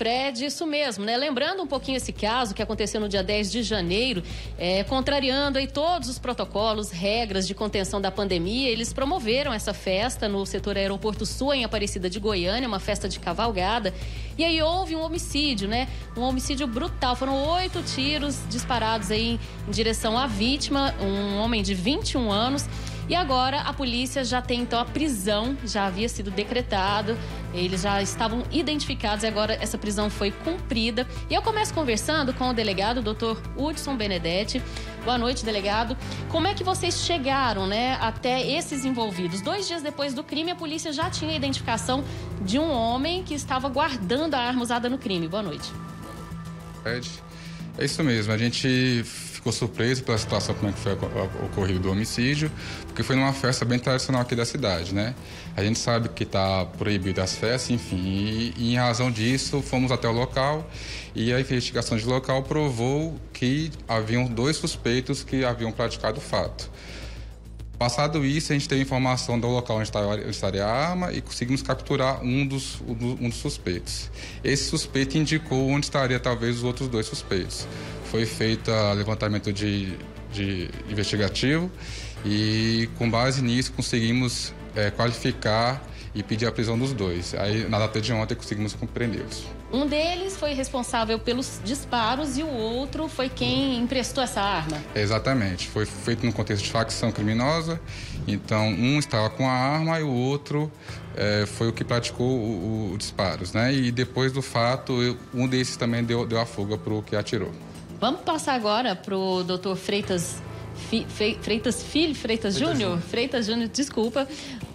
Fred, isso mesmo, né? Lembrando um pouquinho esse caso que aconteceu no dia 10 de janeiro, é, contrariando aí todos os protocolos, regras de contenção da pandemia, eles promoveram essa festa no setor Aeroporto Sul, em Aparecida de Goiânia, uma festa de cavalgada. E aí houve um homicídio, né? Um homicídio brutal. Foram oito tiros disparados aí em direção à vítima, um homem de 21 anos. E agora a polícia já tem então a prisão, já havia sido decretado, eles já estavam identificados e agora essa prisão foi cumprida. E eu começo conversando com o delegado, o doutor Hudson Benedetti. Boa noite, delegado. Como é que vocês chegaram, né, até esses envolvidos? Dois dias depois do crime, a polícia já tinha a identificação de um homem que estava guardando a arma usada no crime. Boa noite. Ed, é isso mesmo. A gente ficou surpreso pela situação como é que foi ocorrido do homicídio, porque foi numa festa bem tradicional aqui da cidade, né? A gente sabe que está proibido as festas, enfim, e, e, em razão disso fomos até o local e a investigação de local provou que haviam dois suspeitos que haviam praticado o fato. Passado isso, a gente teve informação do local onde estaria a arma e conseguimos capturar um dos, um dos suspeitos. Esse suspeito indicou onde estaria talvez os outros dois suspeitos. Foi feito levantamento de, de investigativo e com base nisso conseguimos é, qualificar e pedir a prisão dos dois. Aí na data de ontem conseguimos compreendê-los. Um deles foi responsável pelos disparos e o outro foi quem emprestou essa arma. Exatamente. Foi feito no contexto de facção criminosa. Então, um estava com a arma e o outro é, foi o que praticou os disparos, né? E depois do fato, um desses também deu, deu a fuga para o que atirou. Vamos passar agora para o doutor Freitas, Freitas Filho, Freitas, Freitas Júnior? Freitas Júnior, desculpa.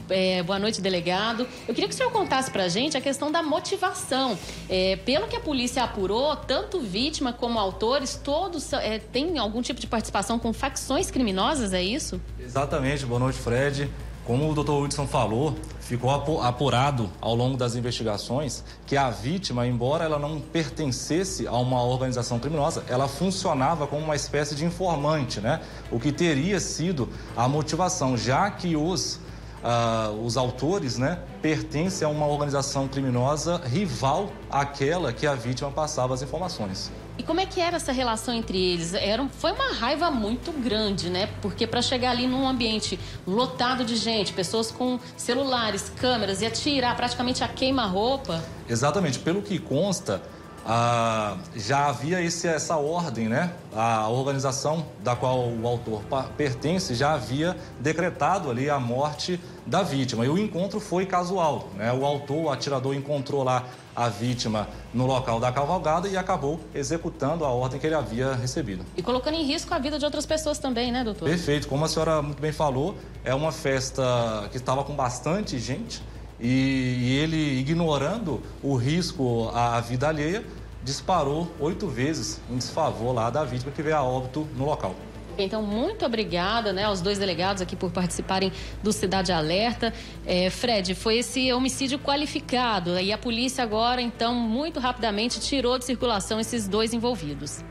É, boa noite, delegado. Eu queria que o senhor contasse para a gente a questão da motivação. É, pelo que a polícia apurou, tanto vítima como autores, todos é, têm algum tipo de participação com facções criminosas, é isso? Exatamente. Boa noite, Fred. Como o doutor Hudson falou, ficou apurado ao longo das investigações que a vítima, embora ela não pertencesse a uma organização criminosa, ela funcionava como uma espécie de informante, né? O que teria sido a motivação, já que os uh, os autores, né, pertencem a uma organização criminosa rival àquela que a vítima passava as informações. E como é que era essa relação entre eles? Era, foi uma raiva muito grande, né? Porque para chegar ali num ambiente lotado de gente, pessoas com celulares, câmeras e atirar praticamente a queima-roupa. Exatamente. Pelo que consta, ah, já havia esse, essa ordem, né? A organização da qual o autor pertence já havia decretado ali a morte da vítima. E o encontro foi casual, né? O autor, o atirador, encontrou lá a vítima no local da cavalgada e acabou executando a ordem que ele havia recebido. E colocando em risco a vida de outras pessoas também, né, doutor? Perfeito. Como a senhora muito bem falou, é uma festa que estava com bastante gente e, e ele, ignorando o risco à vida alheia, disparou oito vezes em desfavor lá da vítima que veio a óbito no local. Então, muito obrigada né, aos dois delegados aqui por participarem do Cidade Alerta. É, Fred, foi esse homicídio qualificado e a polícia agora, então, muito rapidamente tirou de circulação esses dois envolvidos.